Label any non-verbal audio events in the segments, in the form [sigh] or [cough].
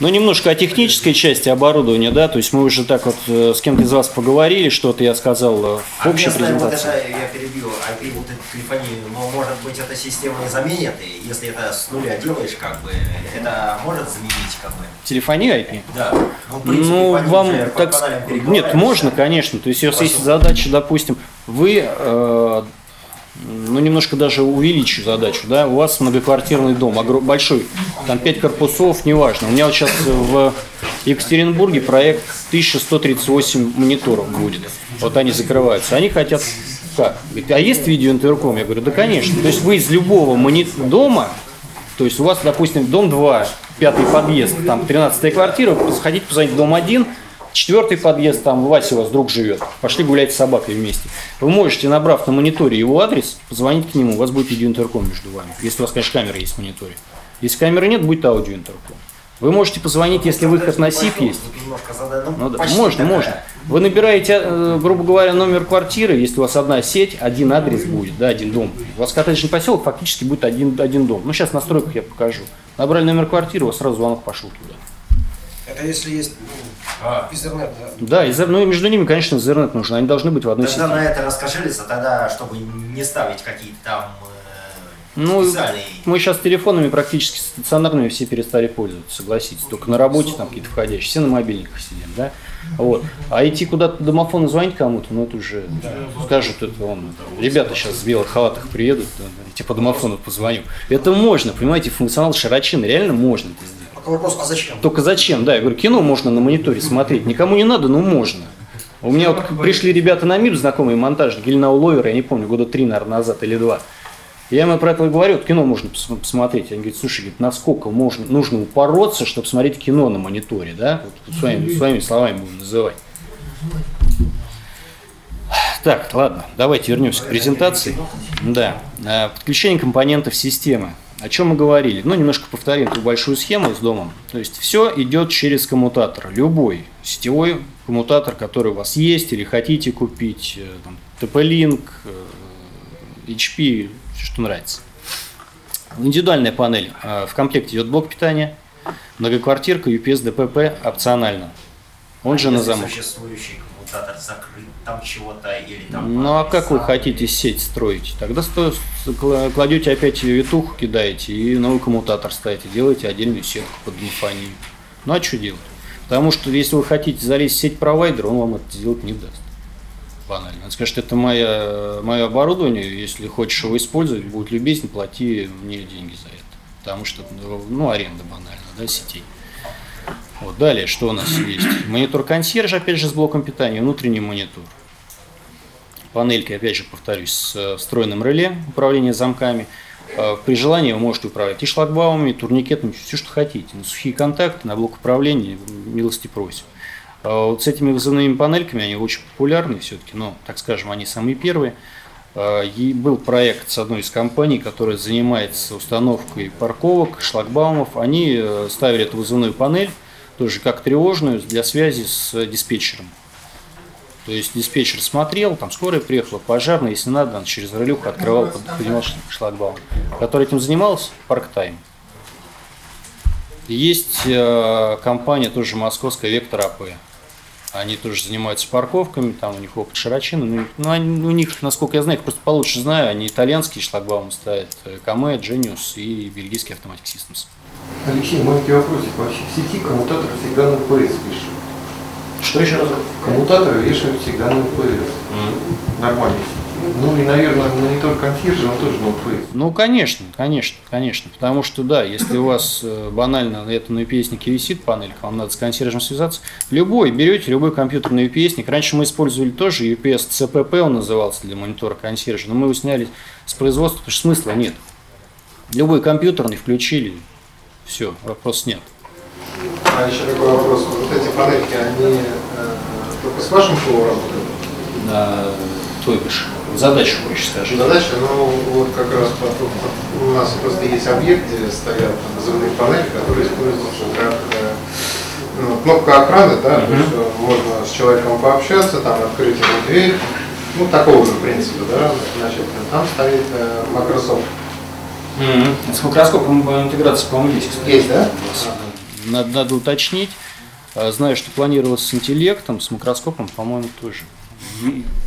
Ну, немножко о технической части оборудования, да, то есть мы уже так вот э, с кем-то из вас поговорили, что-то я сказал э, в А общей местная вот презентации. это, я перебью, IP вот эту телефонию, но может быть эта система не заменит, и если это с нуля делаешь, как бы, это может заменить, как бы. Телефония IP? Да. Ну, в принципе, Ну, вам так... Нет, можно, конечно. То есть, если есть Спасибо. задача, допустим, вы, э, ну, немножко даже увеличу задачу, да, у вас многоквартирный дом, большой, там 5 корпусов, неважно. У меня вот сейчас в Екатеринбурге проект 1138 мониторов будет. Вот они закрываются. Они хотят как? Говорит, а есть видеоинтерком? Я говорю, да, конечно. То есть вы из любого мони- дома то есть у вас, допустим, дом 2, пятый подъезд, там 13 квартира, вы хотите позвонить в дом 1, четвертый подъезд, там Вася у вас друг живет, пошли гулять с собакой вместе. Вы можете, набрав на мониторе его адрес, позвонить к нему, у вас будет видеоинтерком между вами, если у вас, конечно, камера есть в мониторе. Если камеры нет, будет аудиоинтерком. Вы можете позвонить, если выход на СИП есть. Ну, Ну да, можно, такая. можно. Вы набираете, э, грубо говоря, номер квартиры, если у вас одна сеть, один адрес будет, да, один дом. У вас коттеджный поселок фактически будет один, один дом. Ну, сейчас в настройках я покажу. Набрали номер квартиры, у вас сразу звонок пошел туда. Это если есть ну, интернет, да? Да, ну и между ними, конечно, интернет нужен. Они должны быть в одной Тогда сети. на это расскажи, тогда, чтобы не ставить какие-то там э, Ну, специальные... мы сейчас телефонами практически стационарными все перестали пользоваться, согласитесь. Только на работе там какие-то входящие, все на мобильниках сидим, да? Вот. А идти куда-то домофон и звонить кому-то, ну это уже скажут, это он. Ребята сейчас в белых халатах приедут, да, я тебе по домофону позвоню. Это можно, понимаете, функционал широчины, реально можно это сделать. Только вопрос, а зачем? Только зачем? Да, я говорю, кино можно на мониторе смотреть. Никому не надо, но можно. У меня вот пришли ребята на мир, знакомые монтажники, или на Уловер, я не помню, года три, наверное, назад или два. Я ему про это говорю, вот кино можно пос- посмотреть. Они говорят, слушай, говорит, насколько можно, нужно упороться, чтобы смотреть кино на мониторе, да? Вот своими, своими словами будем называть. Так, ладно, давайте вернемся к презентации. Да, э, подключение компонентов системы. О чем мы говорили? Ну, немножко повторим ту большую схему с домом. То есть все идет через коммутатор. Любой сетевой коммутатор, который у вас есть или хотите купить, э, там, TP-Link, HP, всё, что нравится. Индивидуальная панель. Э, В комплекте идет блок питания, многоквартирка, UPS, ДПП опционально. Он же А на если замок. существующий коммутатор закрыт там чего-то или там... Ну а как вы хотите сеть строить? Тогда сто- кладете опять витуху, кидаете и новый коммутатор ставите, делаете отдельную сетку под мифонию. Ну а что делать? Потому что если вы хотите залезть в сеть провайдера, он вам это сделать не даст. Банально. Он скажет, это моя, мое оборудование, если хочешь его использовать, будь любезен, плати мне деньги за это. Потому что, ну, аренда банально, да, сетей. Вот, далее, что у нас есть? Монитор консьерж, опять же, с блоком питания, внутренний монитор. Панельки, опять же, повторюсь, с э, встроенным реле управления замками. Э, При желании вы можете управлять и шлагбаумами, и турникетами, все, что хотите. На сухие контакты, на блок управления, милости просим. А Вот с этими вызывными панельками, они очень популярны все-таки, но, так скажем, они самые первые. И был проект с одной из компаний, которая занимается установкой парковок, шлагбаумов. Они э, ставили эту вызывную панель, тоже как тревожную, для связи с диспетчером. То есть диспетчер смотрел, там скорая приехала, пожарная, если надо, он через релюху открывал, под- поднимал шлагбаум. Который этим занимался, Парктайм. Есть э, компания тоже московская, Вектор АП. Они тоже занимаются парковками, там у них опыт широчины. Ну, ну, они- у них, насколько я знаю, их просто получше знаю, они итальянские шлагбаумы ставят, э, Каме, Genius и бельгийский Automatic Systems. Алексей, маленький вопросик. Вообще в сети коммутатор всегда на ЛПС вешают. Что еще раз? Коммутаторы вешают всегда на ЛПС. Нормально. Ну и, наверное, монитор консьержа, он тоже ЛПС. Ну, конечно, конечно, конечно. Потому что, да, если у вас э, банально это на UPS висит панелька, вам надо с консьержем связаться, любой, берете любой компьютерный UPS. Раньше мы использовали тоже UPS CPP, он назывался для монитора консьержа, но мы его сняли с производства, потому что смысла нет. Любой компьютерный включили, все, вопрос нет. А еще такой вопрос. Вот эти панельки, они э, только с вашим ПО работают? А, то бишь, задачу проще скажи. Задача, ну вот как раз по- по- у нас просто есть объект, где стоят там вызывные панели, которые используются как э, ну, кнопка охраны, да, то есть, э, можно с человеком пообщаться, там открыть ему дверь, ну такого же принципа, да, значит, там стоит э, Microsoft. С микроскопом интеграция, по-моему, есть. кстати. Есть, да? надо, надо уточнить. А, знаю, что планировалось с интеллектом, с микроскопом, по-моему, тоже.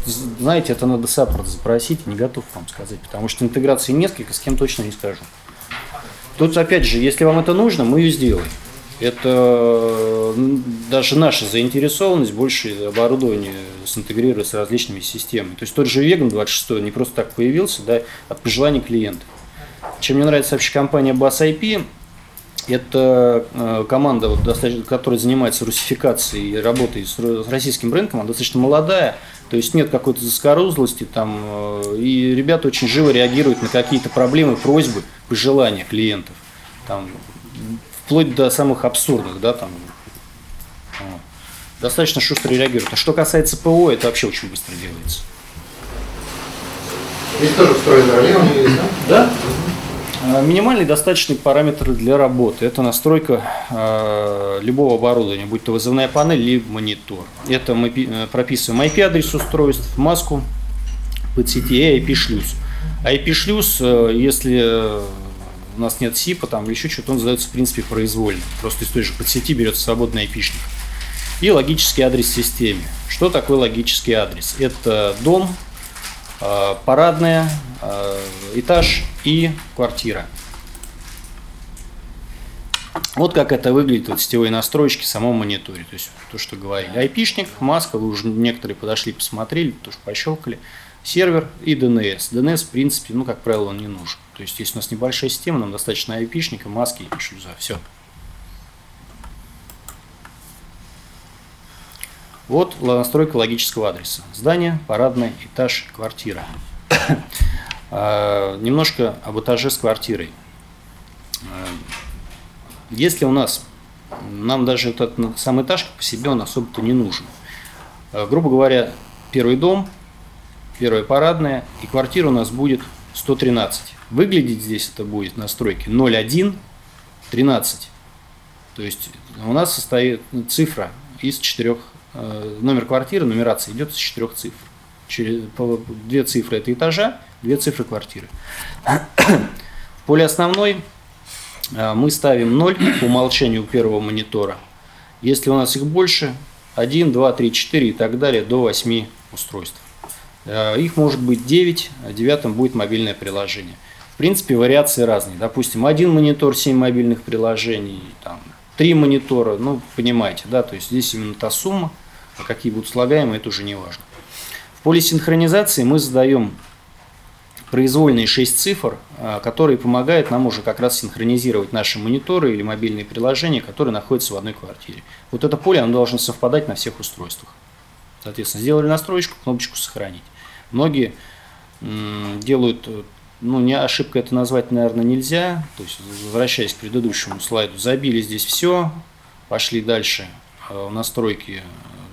Знаете, это надо саппорт запросить, не готов вам сказать, потому что интеграции несколько, с кем точно не скажу. Тут, опять же, если вам это нужно, мы ее сделаем. Это даже наша заинтересованность больше оборудование синтегрировать с различными системами. То есть тот же Vegan 26 не просто так появился, да, от пожеланий клиента. Чем мне нравится вообще компания Bass IP, это э, команда, вот, достаточно, которая занимается русификацией и работой с российским рынком, она достаточно молодая, то есть нет какой-то заскорузлости там, э, и ребята очень живо реагируют на какие-то проблемы, просьбы, пожелания клиентов. Там, вплоть до самых абсурдных, да, там, достаточно шустро реагируют. А что касается ПО, это вообще очень быстро делается. Здесь тоже встроенный у него есть, да? Да. А, минимальный достаточный параметр для работы – это настройка э, любого оборудования, будь то вызывная панель, либо монитор. Это мы э, прописываем IP-адрес устройств, маску по сети и IP-шлюз. IP-шлюз, э, если у нас нет СИПа там, или еще что-то, он задается в принципе произвольно. Просто из той же подсети берется свободный айпишник. И логический адрес в системе. Что такое логический адрес? Это дом, парадная, а, этаж и квартира. Вот как это выглядит вот сетевые настройки в самом мониторе. То есть то, что говорили. Айпишник, маска, вы уже некоторые подошли, посмотрели, тоже пощелкали сервер и DNS. DNS, в принципе, ну, как правило, он не нужен. То есть, если у нас небольшая система, нам достаточно IP-шника, маски и шлюза. Все. Вот настройка логического адреса. Здание, парадный, этаж, квартира. [coughs] А, немножко об этаже с квартирой. А, если у нас, нам даже этот сам этаж по себе он особо-то не нужен. А, грубо говоря, первый дом – первая парадная, и квартира у нас будет 113. Выглядеть здесь это будет на стройке 01 13. То есть у нас состоит цифра из четырех, номер квартиры, нумерация идет из четырех цифр. Через, две цифры это этажа, две цифры квартиры. В поле основной э, мы ставим 0 по умолчанию первого монитора. Если у нас их больше, 1, 2, 3, 4 и так далее, до 8 устройств. Э, их может быть 9, а девятым будет мобильное приложение. В принципе, вариации разные. Допустим, один монитор, 7 мобильных приложений, там, 3 монитора, ну, понимаете, да, то есть здесь именно та сумма, а какие будут слагаемые, это уже не важно. В поле синхронизации мы задаем произвольные 6 цифр, э, которые помогают нам уже как раз синхронизировать наши мониторы или мобильные приложения, которые находятся в одной квартире. Вот это поле оно должно совпадать на всех устройствах. Соответственно, сделали настроечку, кнопочку «Сохранить». Многие делают, э, ну, не ошибка это назвать, наверное, нельзя. То есть, возвращаясь к предыдущему слайду, забили здесь все, пошли дальше э, в настройки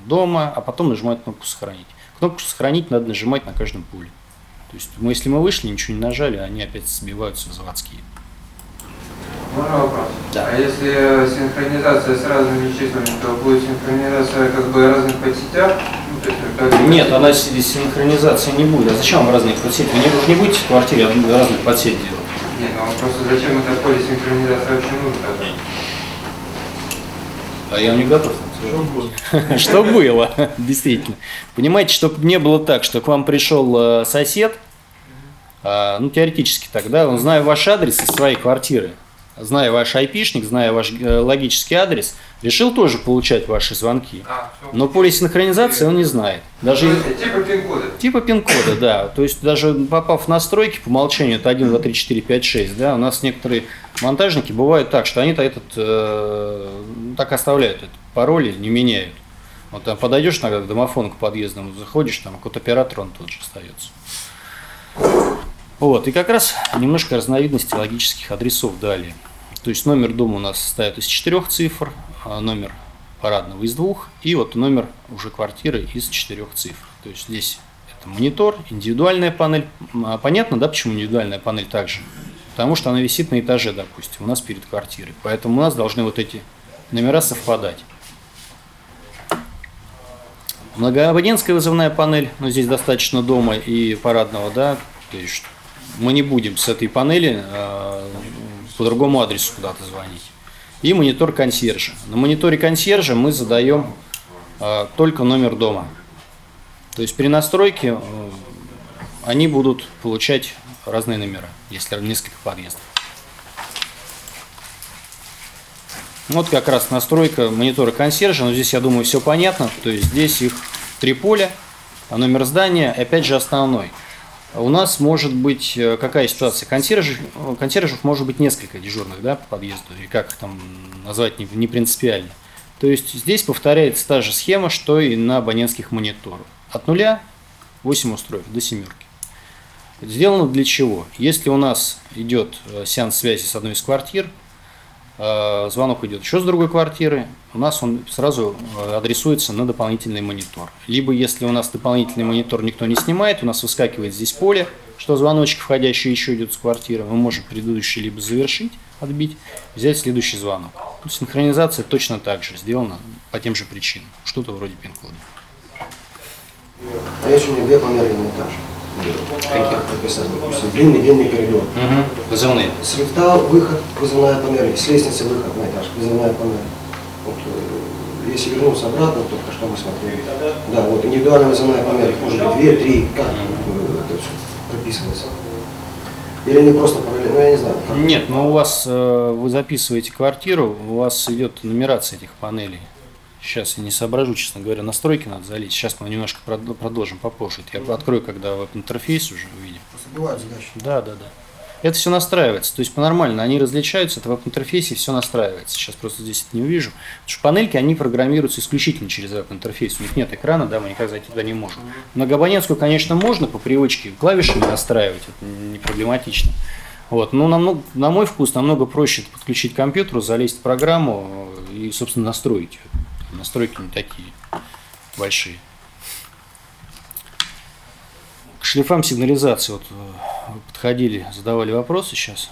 дома, а потом нажимают кнопку «Сохранить». Кнопку «Сохранить» надо нажимать на каждом пуле. То есть, мы, если мы вышли, ничего не нажали, они опять сбиваются в заводские. Можно вопрос? Да. А если синхронизация с разными числами, то будет синхронизация как бы разных подсетях? Ну, Нет, она синхронизации не будет. А зачем вам разных подсетей? Вы не, не будете в квартире разных подсет делать? Нет, ну просто зачем это поле синхронизации вообще нужно А я не готов. [laughs] Что было, действительно. Понимаете, чтобы не было так, что к вам пришел э, сосед, а, ну, теоретически тогда, он, зная ваш адрес из своей квартиры, зная ваш айпишник, зная ваш э, логический адрес, решил тоже получать ваши звонки. А, Но поле синхронизации он не знает. Даже ну, типа пин-кода. Типа пин-кода, да. То есть даже попав в настройки по умолчанию, это 1, 2, 3, 4, 5, 6, да, у нас некоторые монтажники бывают так, что они-то этот, э, так оставляют этот пароль, не меняют. Вот там подойдешь на домофон к подъездному, заходишь, там код оператор, он тут же остается. Вот, и как раз немножко разновидности логических адресов далее. То есть номер дома у нас состоит из четырех цифр, а номер парадного из двух, и вот номер уже квартиры из четырех цифр. То есть здесь это монитор, индивидуальная панель. А понятно, да, почему индивидуальная панель также? Потому что она висит на этаже, допустим, у нас перед квартирой. Поэтому у нас должны вот эти номера совпадать. Многоабонентская вызывная панель, но здесь достаточно дома и парадного, да, то есть мы не будем с этой панели э, по другому адресу куда-то звонить. и монитор консьержа. На мониторе консьержа мы задаем э, только номер дома. То есть при настройке э, они будут получать разные номера, если несколько подъездов. Вот как раз настройка монитора консьержа, но здесь, я думаю, все понятно. То есть здесь их три поля, а номер здания, опять же, основной. У нас может быть э, какая ситуация? Консьержев, консьержев может быть несколько дежурных да, по подъезду, или как там назвать не, не принципиально. То есть здесь повторяется та же схема, что и на абонентских мониторах. От нуля 8 устройств до семерки. Сделано для чего? Если у нас идет э, сеанс связи с одной из квартир, Э, звонок идет еще с другой квартиры, у нас он сразу э, адресуется на дополнительный монитор. Либо если у нас дополнительный монитор никто не снимает, у нас выскакивает здесь поле, что звоночек входящий еще идет с квартиры, мы можем предыдущий либо завершить, отбить, взять следующий звонок. Синхронизация точно так же сделана по тем же причинам, что-то вроде пин-кода. А если у меня две панели этаж? Допустим, длинный, длинный коридор. Угу. Вызывные. С лифта выход, вызывная панель, с лестницы выход на этаж, вызывная панель. Вот, э, если вернуться обратно, только что мы смотрели, да, вот индивидуальная вызывная панель, может быть, две, три, как э, это все прописывается? Или не просто параллельно, ну я не знаю. Как. Нет, но у вас, э, вы записываете квартиру, у вас идет нумерация этих панелей. Сейчас я не соображу, честно говоря, настройки надо залить. Сейчас мы немножко продолжим попозже. Я открою, когда веб-интерфейс уже увидим. Просто бывают задачи. Да, да, да. Это все настраивается, то есть по-нормально, они различаются, это в веб-интерфейсе все настраивается. Сейчас просто здесь это не увижу. Потому что панельки, они программируются исключительно через веб-интерфейс. У них нет экрана, да, мы никак зайти туда не можем. Многоабонентскую, конечно, можно по привычке клавишами настраивать, это не проблематично. Вот. Но намного, на мой вкус намного проще подключить к компьютеру, залезть в программу и, собственно, настроить ее. Настройки не такие большие. К шлифам сигнализации вот э, подходили, задавали вопросы сейчас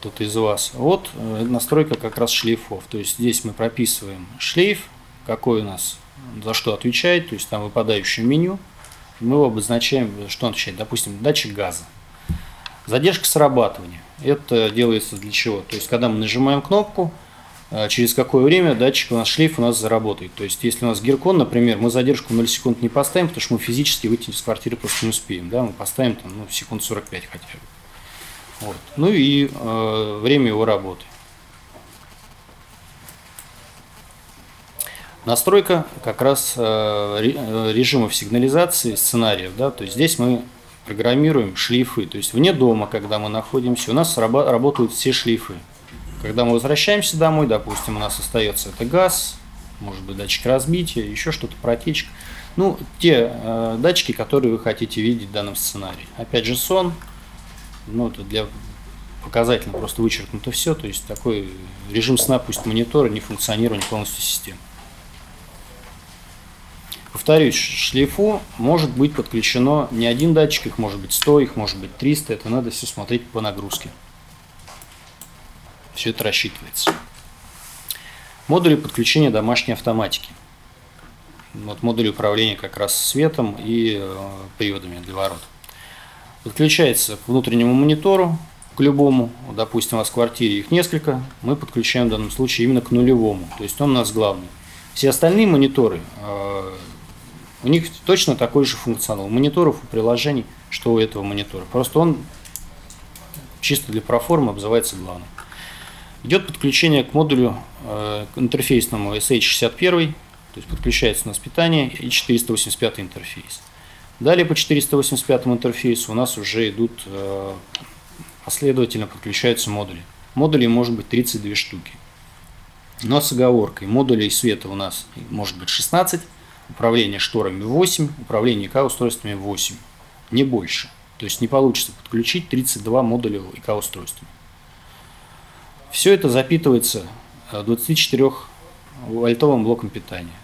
кто-то из вас. Вот э, настройка как раз шлейфов. То есть здесь мы прописываем шлейф, какой у нас за что отвечает, то есть там выпадающее меню. Мы его обозначаем, что он отвечает. Допустим, датчик газа. Задержка срабатывания. Это делается для чего? То есть, когда мы нажимаем кнопку, через какое время датчик у нас шлейф у нас заработает. То есть, если у нас гиркон, например, мы задержку 0 секунд не поставим, потому что мы физически выйти из квартиры просто не успеем. Да? Мы поставим там, ну, секунд 45 хотя бы. Вот. Ну и э, время его работы. Настройка как раз э, э режимов сигнализации, сценариев. Да? То есть здесь мы программируем шлейфы. То есть вне дома, когда мы находимся, у нас работают все шлейфы. Когда мы возвращаемся домой, допустим, у нас остается это газ, может быть датчик разбития, еще что-то протечка. Ну, те э, датчики, которые вы хотите видеть в данном сценарии. Опять же, сон. Ну, это для показательно просто вычеркнуто все. То есть такой режим сна, пусть монитора, не функционирование полностью системы. Повторюсь, шлейфу может быть подключено не один датчик, их может быть 100, их может быть 300. Это надо все смотреть по нагрузке. Все это рассчитывается. Модули подключения домашней автоматики. Вот модули управления как раз светом и э, приводами для ворот. Подключается к внутреннему монитору, к любому, допустим, у вас в квартире их несколько, мы подключаем в данном случае именно к нулевому, то есть он у нас главный. Все остальные мониторы, э, у них точно такой же функционал. Мониторов у приложений, что у этого монитора. Просто он чисто для проформы обзывается главным. Идет подключение к модулю э, к интерфейсному SH61, то есть подключается у нас питание и 485 интерфейс. Далее по 485 интерфейсу у нас уже идут э, последовательно подключаются модули. Модулей может быть 32 штуки. Но с оговоркой, модулей света у нас может быть 16, управление шторами 8, управление ИК-устройствами 8, не больше. То есть не получится подключить 32 модуля ИК-устройствами. Все это запитывается 24-вольтовым э, блоком питания.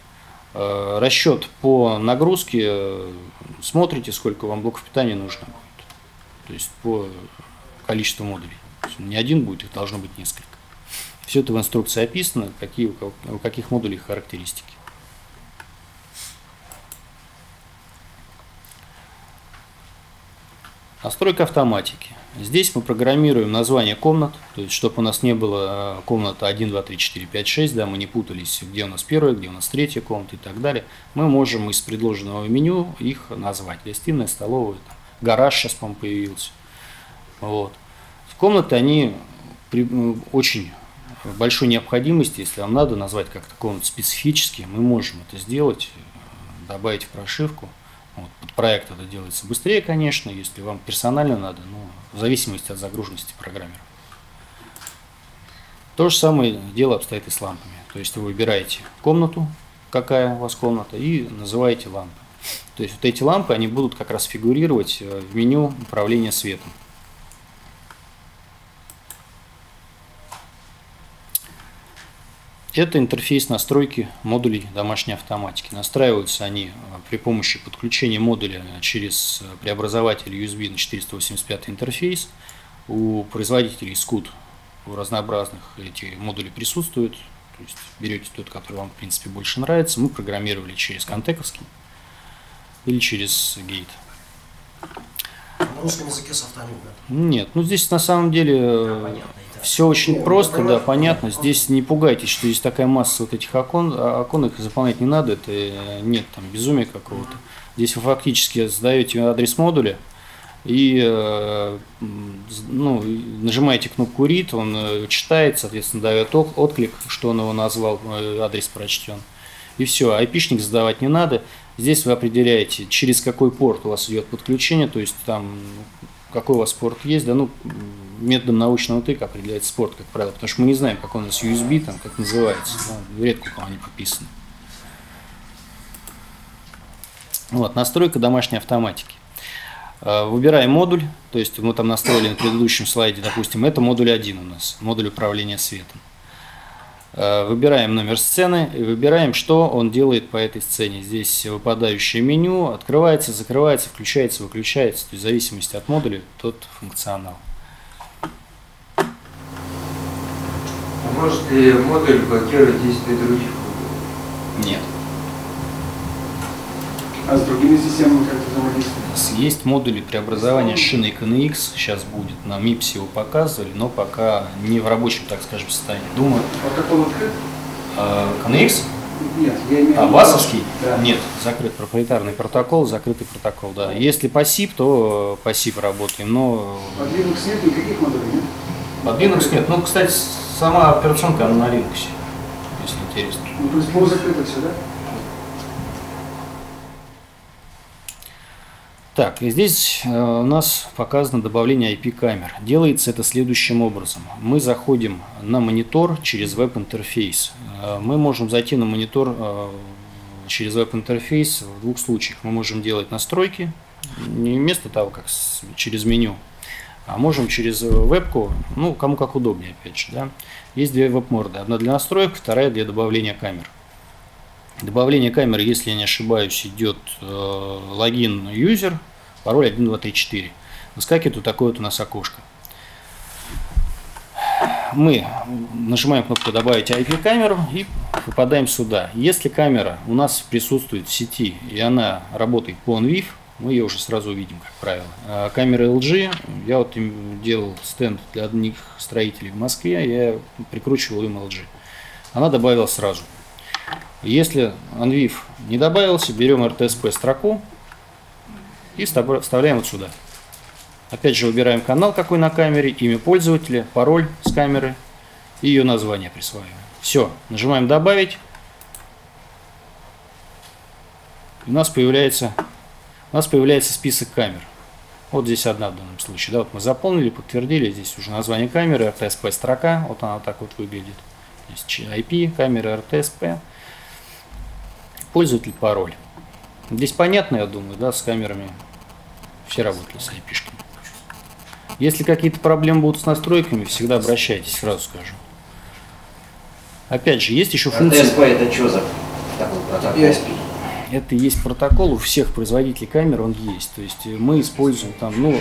Э, расчет по нагрузке, э, смотрите, сколько вам блоков питания нужно будет. То есть по количеству модулей. Не один будет, их должно быть несколько. Все это в инструкции описано, какие, у каких модулей характеристики. Настройка автоматики. Здесь мы программируем название комнат, то есть чтобы у нас не было комната 1, 2, 3, 4, 5, 6, да, мы не путались, где у нас первая, где у нас третья комната и так далее. Мы можем из предложенного меню их назвать. Гостиная, столовая, там, гараж сейчас, по-моему, появился. Вот. Комнаты, они при очень большой необходимости, если вам надо назвать как-то комнату специфически, мы можем это сделать, добавить в прошивку. Вот, под проект это делается быстрее, конечно, если вам персонально надо, но в зависимости от загруженности программера. То же самое дело обстоит и с лампами. То есть вы выбираете комнату, какая у вас комната, и называете лампы. То есть вот эти лампы, они будут как раз фигурировать э, в меню управления светом. Это интерфейс настройки модулей домашней автоматики. Настраиваются они э, при помощи подключения модуля через э, преобразователь USB на 485 интерфейс. У производителей SCUD у разнообразных эти модули присутствуют. То есть берете тот, который вам в принципе больше нравится. Мы программировали через контековский или через гейт. На русском языке софта нет. Нет, ну здесь на самом деле э, Понятно. Все очень просто, да, понятно. Здесь не пугайтесь, что есть такая масса вот этих окон, а окон их заполнять не надо, это э, нет там безумия какого-то. Здесь вы фактически задаете адрес модуля и э, ну, нажимаете кнопку read, он э, читает, соответственно, дает от- отклик, что он его назвал, адрес прочтен. И все, айпишник задавать не надо. Здесь вы определяете, через какой порт у вас идет подключение, то есть там какой у вас порт есть, да, ну, методом научного тыка определяется порт, как правило, потому что мы не знаем, какой у нас USB, там, как называется, да, редко у кого они прописаны. Вот, настройка домашней автоматики. Э, Выбираем модуль, то есть мы там настроили на предыдущем слайде, допустим, это модуль 1 у нас, модуль управления светом. Э, Выбираем номер сцены и выбираем, что он делает по этой сцене. Здесь выпадающее меню, открывается, закрывается, включается, выключается, то есть в зависимости от модуля тот функционал. Может ли модуль блокировать действие других модулей? Нет. А с другими системами как взаимодействует? Есть модули преобразования шины KNX, сейчас будет, на MIPS его показывали, но пока не в рабочем, так скажем, состоянии. Думаю, А как он открыт? KNX, Нет, я имею в а ВАСовский? Да. Нет, закрыт проприетарный протокол, закрытый протокол, да. Если по SIP, то по SIP работаем, но Под Linux нет никаких модулей, нет? под Linux нет. Ну, кстати, сама операционка она на Linux, если интересно. Ну, то есть было закрыто все, да? Так, и здесь э, у нас показано добавление IP-камер. Делается это следующим образом. Мы заходим на монитор через веб-интерфейс. Э, Мы можем зайти на монитор э, через веб-интерфейс в двух случаях. Мы можем делать настройки, не вместо того, как через меню, а можем через вебку, ну, кому как удобнее, опять же, да. Есть две веб-морды. Одна для настроек, вторая для добавления камер. Добавление камеры, если я не ошибаюсь, идет э, логин юзер, пароль 1234. Выскакивает вот такое вот у нас окошко. Мы нажимаем кнопку «Добавить IP-камеру» и попадаем сюда. Если камера у нас присутствует в сети и она работает по OnVIF, мы ее уже сразу увидим, как правило. А камера LG, я вот им делал стенд для одних строителей в Москве, я прикручивал им LG. Она добавила сразу. Если OnVIF не добавился, берем RTSP строку и вста- вставляем вот сюда. Опять же выбираем канал какой на камере, имя пользователя, пароль с камеры и ее название присваиваем. Все, нажимаем добавить. У нас появляется, у нас появляется список камер. Вот здесь одна в данном случае. Да, вот мы заполнили, подтвердили. Здесь уже название камеры, RTSP строка. Вот она так вот выглядит. Здесь IP, камера RTSP пользователь пароль. Здесь понятно, я думаю, да, с камерами все работали с IP-шками. Если какие-то проблемы будут с настройками, всегда обращайтесь, сразу скажу. Опять же, есть еще функция. РТСП это что за такой протокол? Это и есть протокол у всех производителей камер, он есть. То есть мы используем там, ну,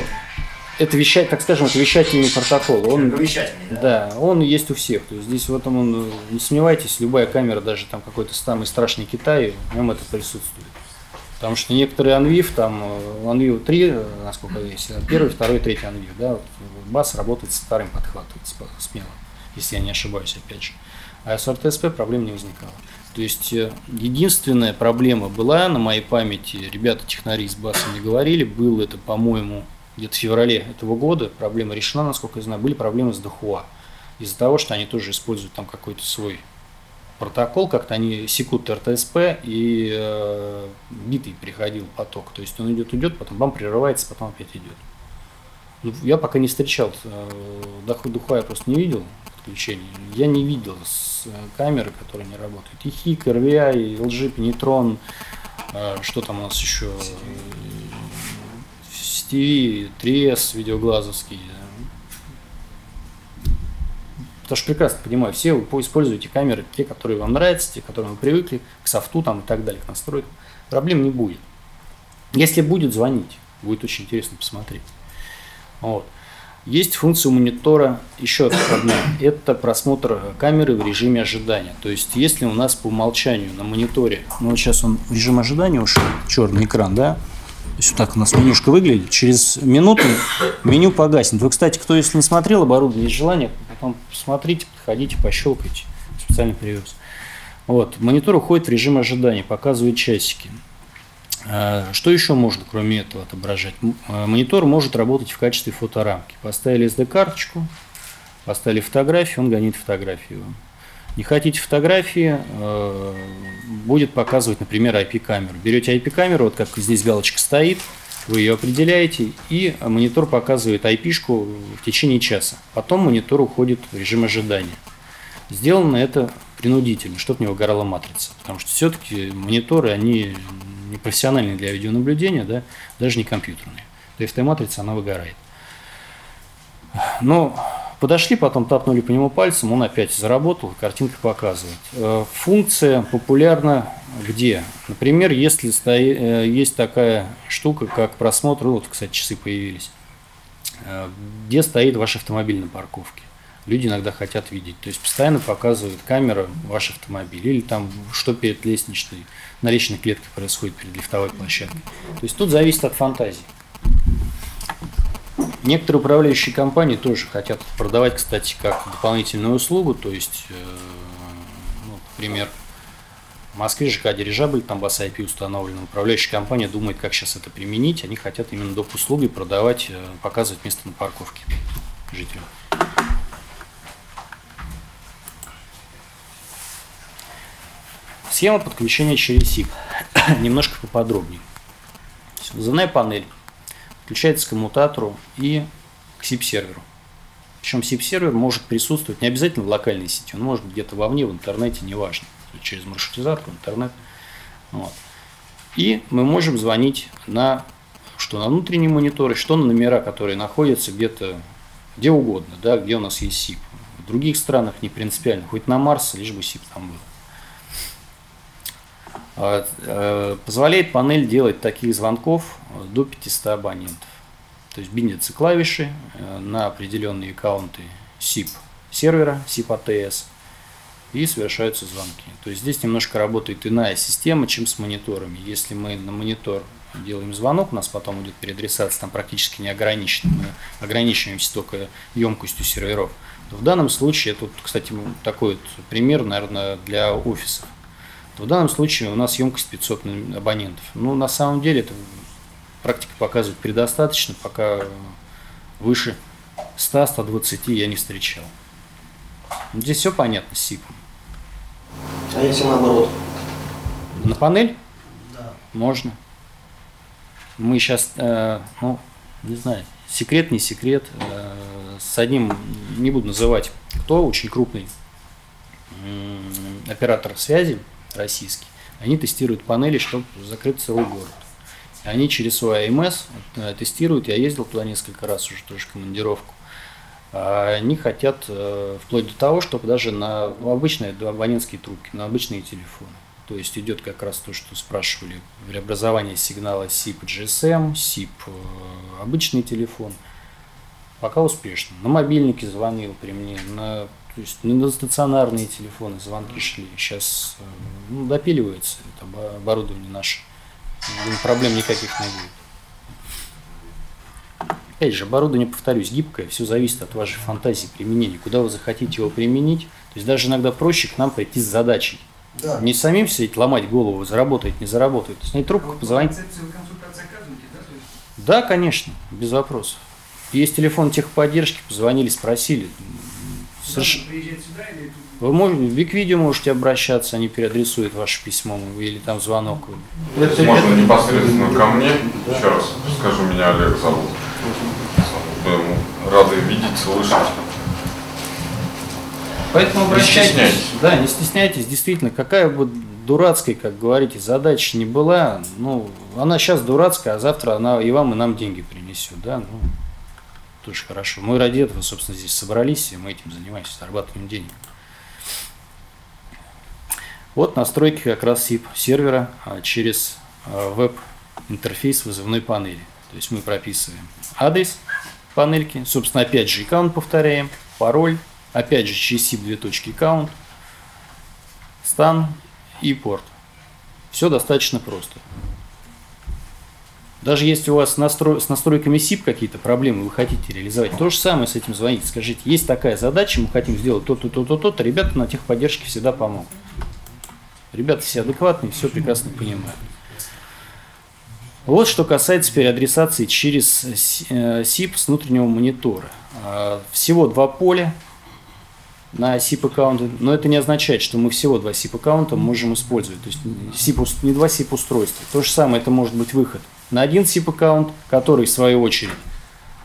это вещать, так скажем, это вещательный протокол. Он, Вещательный, да? да, он есть у всех. То есть здесь в этом он, э, не сомневайтесь, любая камера, даже там какой-то самый страшный Китай, в нем это присутствует. Потому что некоторые Anviv, там э, Anviv 3, э, насколько есть, э, первый, второй, третий Anviv, да, вот, бас работает со вторым подхватывает смело, если я не ошибаюсь, опять же. А с РТСП проблем не возникало. То есть единственная проблема была на моей памяти, ребята технари с басом не говорили, было это, по-моему, где-то в феврале этого года, проблема решена, насколько я знаю, были проблемы с Дахуа. Из-за того, что они тоже используют там какой-то свой протокол, как-то они секут РТСП и э, битый переходил поток. То есть он идет, идет, потом бам, прерывается, потом опять идет. Ну, я пока не встречал, э, духа я просто не видел подключений. Я не видел с э, камеры, которая не работает. И HIC, RVI, LG, Penetron, что там у нас еще, STV, 3S видеоглазовский, Потому что прекрасно понимаю, все вы используете камеры, те, которые вам нравятся, те, к которым вы привыкли, к софту там и так далее, к настройкам. Проблем не будет. Если будет, звонить. Будет очень интересно посмотреть. Вот. Есть функция монитора еще одна. Это просмотр камеры в режиме ожидания. То есть, если у нас по умолчанию на мониторе, ну вот сейчас он в режим ожидания ушел, черный экран, да, то есть вот так у нас менюшка выглядит. Через минуту меню погаснет. Вы, кстати, кто если не смотрел оборудование, есть желание, потом посмотрите, подходите, пощелкайте. Специально привез. Вот. Монитор уходит в режим ожидания, показывает часики. А, что еще можно, кроме этого, отображать? А, монитор может работать в качестве фоторамки. Поставили SD-карточку, поставили фотографию, он гонит фотографию. Не хотите фотографии, э, будет показывать, например, IP-камеру. Берете IP-камеру, вот как здесь галочка стоит, вы ее определяете, и монитор показывает IP-шку в течение часа. Потом монитор уходит в режим ожидания. Сделано это принудительно, чтобы не выгорала матрица. Потому что все-таки мониторы, они не профессиональные для видеонаблюдения, да, даже не компьютерные. То есть матрица, она выгорает. Но Подошли, потом тапнули по нему пальцем, он опять заработал, картинка показывает. Э, функция популярна где? Например, если стоит, э, есть такая штука, как просмотр, вот, кстати, часы появились, э, где стоит ваш автомобиль на парковке. Люди иногда хотят видеть. То есть постоянно показывает камера ваш автомобиль. Или там, что перед лестничной, на лестничной клетке происходит перед лифтовой площадкой. То есть тут зависит от фантазии. Некоторые управляющие компании тоже хотят продавать, кстати, как дополнительную услугу, то есть, э, ну, например, в Москве ЖК Дирижабль, там база IP установлена, управляющая компания думает, как сейчас это применить, они хотят именно доп. услуги продавать, э, показывать место на парковке жителям. Схема подключения через SIP. [coughs] Немножко поподробнее. Вызывная панель подключается к коммутатору и к SIP-серверу. Причем SIP-сервер может присутствовать не обязательно в локальной сети, он может где-то вовне, в интернете, неважно, через маршрутизатор, интернет. Вот. И мы можем звонить на что на внутренние мониторы, что на номера, которые находятся где-то где угодно, да, где у нас есть SIP. В других странах не принципиально, хоть на Марс, лишь бы SIP там был. А, э, позволяет панель делать таких звонков до 500 абонентов. То есть биндятся клавиши э, на определенные аккаунты SIP сервера, SIP ATS, и совершаются звонки. То есть здесь немножко работает иная система, чем с мониторами. Если мы на монитор делаем звонок, у нас потом идет переадресация, там практически не ограничена, мы ограничиваемся только емкостью серверов. В данном случае, это, кстати, такой вот пример, наверное, для офисов. В данном случае у нас емкость 500 абонентов. Ну, на самом деле, это практика показывает предостаточно, пока выше 100-120 я не встречал. Здесь все понятно с СИПом. А если наоборот? На панель? Да. Можно. Мы сейчас, э, ну, не знаю, секрет, не секрет, э, с одним, не буду называть, кто, очень крупный э, оператор связи, российский, они тестируют панели, чтобы закрыть целый город. Они через свой АМС э, тестируют, я ездил туда несколько раз уже тоже командировку. А они хотят э, вплоть до того, чтобы даже на обычные абонентские трубки, на обычные телефоны. То есть идет как раз то, что спрашивали, преобразование сигнала SIP GSM, SIP обычный телефон. Пока успешно. На мобильнике звонил при мне, на то есть на стационарные телефоны звонки шли. Сейчас э, ну, допиливается это оборудование наше. проблем никаких не будет. Опять же, оборудование, повторюсь, гибкое, все зависит от вашей фантазии применения. Куда вы захотите его применить. То есть даже иногда проще к нам прийти с задачей. Да. Не самим сидеть, ломать голову, заработает, не заработает. Снять трубку, позвонить. То есть Да, конечно, без вопросов. Есть телефон техподдержки, позвонили, спросили. Соверш-? Вы можете, в Виквидео можете обращаться, они переадресуют ваше письмо или там звонок. Это- Можно непосредственно ко мне. Еще раз скажу, меня Олег зовут. Будем рады видеть, слышать. Поэтому Не обращайтесь. стесняйтесь. Да, не стесняйтесь. Действительно, какая бы дурацкой, как говорите, задача не была, ну, она сейчас дурацкая, а завтра она и вам, и нам деньги принесет, да, ну, тоже хорошо. Мы ради этого, собственно, здесь собрались, и мы этим занимаемся, зарабатываем деньги. Вот настройки как раз SIP сервера а, через а, веб-интерфейс вызывной панели. То есть мы прописываем адрес панельки, собственно, опять же аккаунт повторяем, пароль, опять же через SIP две точки аккаунт, стан и порт. Все достаточно просто. Даже если у вас настрой- с настройками SIP какие-то проблемы, вы хотите реализовать, то же самое с этим звоните. Скажите, есть такая задача, мы хотим сделать то-то, то-то, то-то, ребята на техподдержке всегда помогут. Ребята все адекватные, все прекрасно понимают. Вот что касается переадресации через э, SIP с внутреннего монитора. А, Всего два поля на SIP аккаунты, но это не означает, что мы всего два SIP аккаунта можем использовать. То есть SIP, ус- не два SIP устройства. То же самое, это может быть выход на один SIP аккаунт, который в свою очередь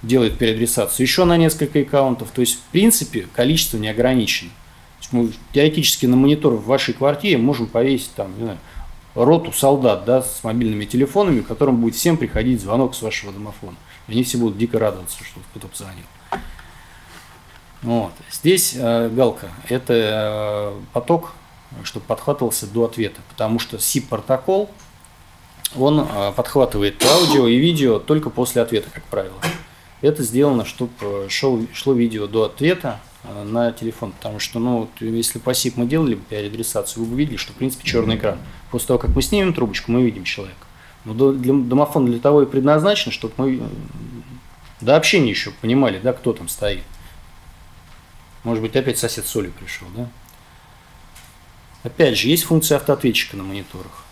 делает переадресацию еще на несколько аккаунтов. То есть, в принципе, количество не ограничено. Мы теоретически на монитор в вашей квартире можем повесить там, не знаю, роту солдат да, с мобильными телефонами, которым будет всем приходить звонок с вашего домофона. И они все будут дико радоваться, что кто-то позвонил. Вот. Здесь э, галка – это э, поток, чтобы подхватывался до ответа, потому что SIP-протокол, он э, подхватывает аудио и видео только после ответа, как правило. Это сделано, чтобы шел, шло видео до ответа э, на телефон, потому что, ну, если SIP мы делали переадресацию, вы бы видели, что, в принципе, черный экран. После того, как мы снимем трубочку, мы видим человека. Но для, домофон для того и предназначен, чтобы мы э, до общения еще понимали, да, кто там стоит. Может быть, опять сосед соли пришел, да? Опять же, есть функция автоответчика на мониторах.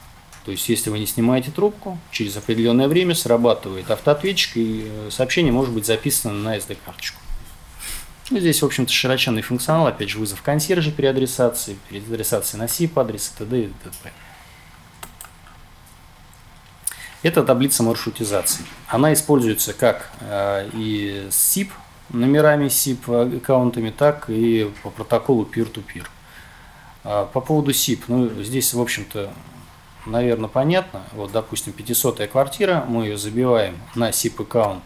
То есть, если вы не снимаете трубку, через определенное время срабатывает автоответчик, и э, сообщение может быть записано на SD-карточку. Ну, здесь, в общем-то, широченный функционал, опять же, вызов консьержа переадресации, переадресации на SIP-адрес, т.д. и т.п. Это таблица маршрутизации. Она используется как э, и с SIP номерами SIP аккаунтами, так и по протоколу peer-to-peer. А, По поводу SIP, ну, здесь, в общем-то, наверное, понятно. Вот, допустим, 500 квартира, мы ее забиваем на SIP аккаунт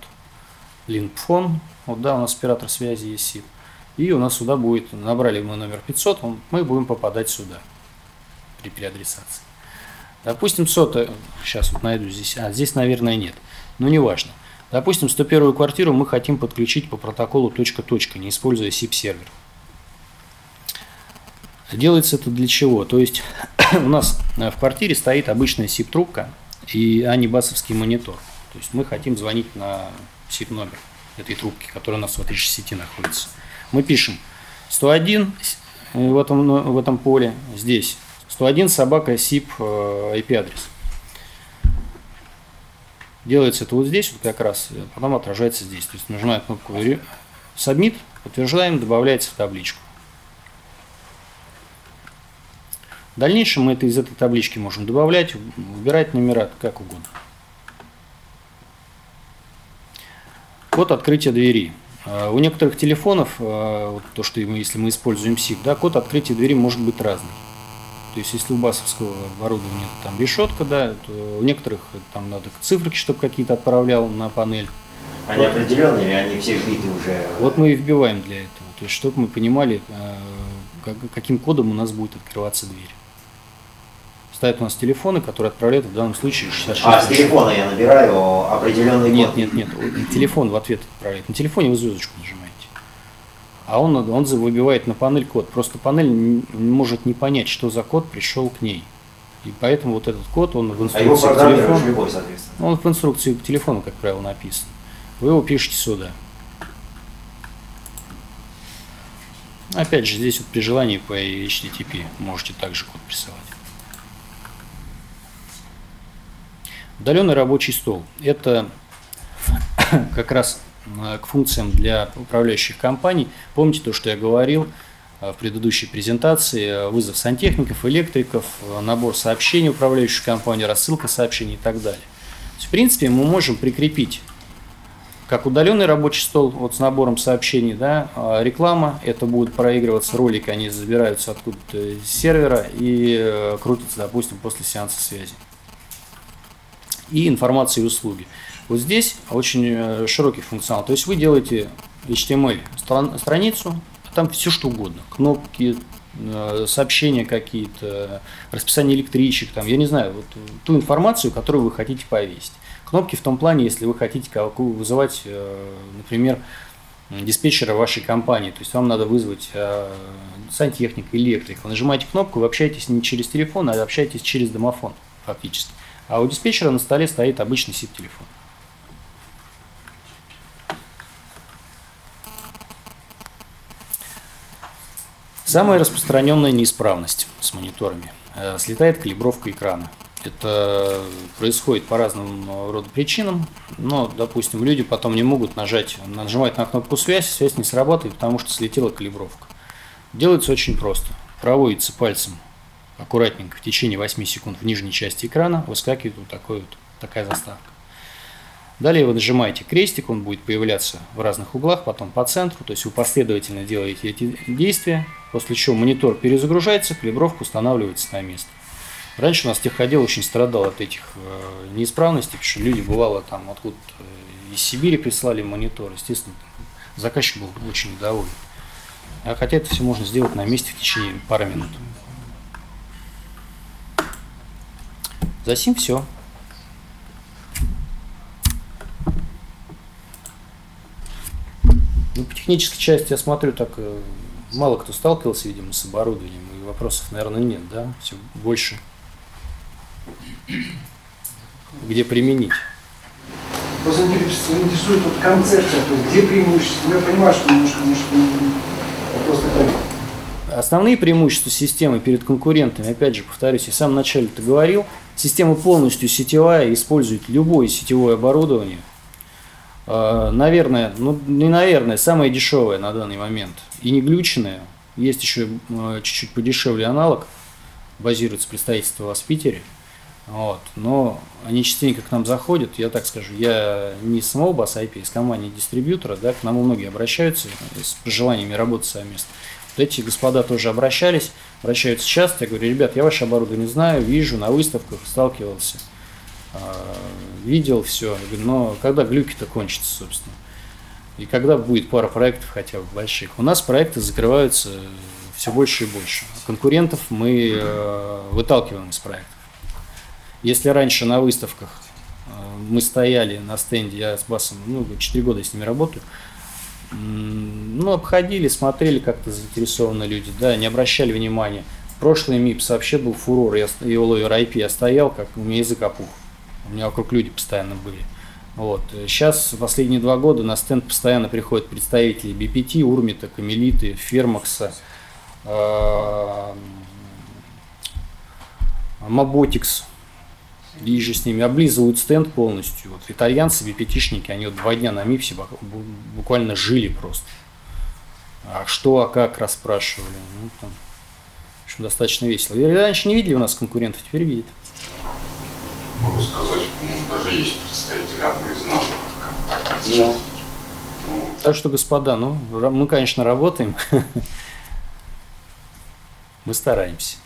Linkphone. Вот, да, у нас оператор связи есть SIP. И у нас сюда будет, набрали мы номер 500, он- мы будем попадать сюда при переадресации. Допустим, сота, сейчас вот найду здесь, а здесь, наверное, нет, но неважно. Допустим, 101 квартиру мы хотим подключить по протоколу не используя SIP-сервер. Делается это для чего? То есть [clears throat] у нас э, в квартире стоит обычная SIP-трубка, и, а не басовский монитор. То есть мы хотим звонить на SIP-номер этой трубки, которая у нас в же сети находится. Мы пишем 101 э, в этом, но- в этом поле, здесь 101 собака SIP э, IP-адрес. Делается это вот здесь, вот как раз, э, потом отражается здесь. То есть нажимаем кнопку «Ре- Submit, подтверждаем, добавляется в табличку. В дальнейшем мы это из этой таблички можем добавлять, выбирать номера как угодно. Код открытия двери. Э, У некоторых телефонов, вот то, что мы, если мы используем SIP, да, код открытия двери может быть разный. То есть, если у басовского оборудования там решетка, да, то у некоторых там надо цифры, чтобы какие-то отправлял на панель. Они определенные они все вбиты уже? Вот мы и вбиваем для этого. То есть, чтобы мы понимали, как- каким кодом у нас будет открываться дверь. Стоят у нас телефоны, которые отправляют в данном случае 66. А, с телефона я набираю определенный Нет, нет, нет. Телефон в ответ отправляет. На телефоне вы звездочку нажимаете. А он, он выбивает на панель код. Просто панель может не понять, что за код пришел к ней. И поэтому вот этот код, он в А его инструкции к телефону, любой, соответственно. он в инструкции к телефону, как правило, написан. Вы его пишете сюда. Опять же, здесь вот при желании по HTTP можете также код присылать. Удаленный рабочий стол. Это [coughs] как раз к функциям для управляющих компаний. Помните то, что я говорил э, в предыдущей презентации? Э, Вызов сантехников, электриков, э, набор сообщений управляющих компаний, рассылка сообщений и так далее. В принципе, мы можем прикрепить как удаленный рабочий стол вот с набором сообщений, да, реклама, это будет проигрываться ролики, они забираются откуда-то из сервера и крутятся, допустим, после сеанса связи. И информация и услуги. Вот здесь очень э, широкий функционал. То есть вы делаете HTML стран- страницу, а там все что угодно. Кнопки, э, сообщения какие-то, расписание электричек, там, я не знаю, вот ту информацию, которую вы хотите повесить. Кнопки в том плане, если вы хотите вызывать, э, например, диспетчера вашей компании, то есть вам надо вызвать э, сантехника, электрика. Вы нажимаете кнопку, вы общаетесь не через телефон, а общаетесь через домофон фактически. А у диспетчера на столе стоит обычный SIP-телефон. Самая распространенная неисправность с мониторами. Э, Слетает калибровка экрана. Это происходит по разным э, роду причинам, но, допустим, люди потом не могут нажать, нажимать на кнопку связь, связь не срабатывает, потому что слетела калибровка. Делается очень просто. Проводится пальцем аккуратненько в течение 8 секунд в нижней части экрана, выскакивает вот, такой вот такая заставка. Далее вы нажимаете крестик, он будет появляться в разных углах, потом по центру, то есть вы последовательно делаете эти действия, после чего монитор перезагружается, калибровка устанавливается на место. Раньше у нас техотдел очень страдал от этих э, неисправностей, потому что люди бывало там откуда из Сибири прислали монитор, естественно, заказчик был очень недоволен. А хотя это все можно сделать на месте в течение пары минут. За сим все. Ну, по технической части я смотрю, так э, мало кто сталкивался, видимо, с оборудованием, и вопросов, наверное, нет, да? Все больше. Где применить? Просто интерес- интересует вот концепция, то есть где преимущество. Я понимаю, что немножко, может, вопрос такой. Основные преимущества системы перед конкурентами, опять же, повторюсь, я в самом начале это говорил, система полностью сетевая, использует любое сетевое оборудование. Э, Наверное, ну не наверное, самое дешевое на данный момент и не глюченное. Есть еще э, чуть-чуть подешевле аналог, базируется представительство у вас в Питере. Вот. Но они частенько к нам заходят, я так скажу, я не самого бас IP, из компании дистрибьютора, да, к нам многие обращаются с желаниями работать совместно. Вот эти господа тоже обращались, обращаются часто, я говорю, ребят, я ваше оборудование знаю, вижу, на выставках сталкивался, а, видел все, но когда глюки-то кончатся, собственно? И когда будет пара проектов хотя бы больших? У нас проекты закрываются все больше и больше. Конкурентов мы э, выталкиваем из проектов. Если раньше на выставках э, мы стояли на стенде, я с Басом, ну, 4 года с ними работаю, ну, обходили, смотрели как-то заинтересованные люди, да, не обращали внимания. Прошлый МИПС вообще был фурор, я, All Over IP я стоял, как у меня язык опух. У меня вокруг люди постоянно были. Вот. Сейчас, последние два года, на стенд постоянно приходят представители BPT, Урмита, Камелиты, Фермакса, э, Маботикс, и же с ними облизывают стенд полностью. Вот итальянцы, бипетишники, они вот два дня на МИПСе бу- бу- буквально жили просто. А что, а как, расспрашивали. Ну, там, в общем, достаточно весело. И раньше не видели у нас конкурентов, теперь видят. Могу сказать, ну, даже есть представители одной из наших компаний. Да. Так что, господа, ну, мы, конечно, работаем. [laughs] Мы стараемся.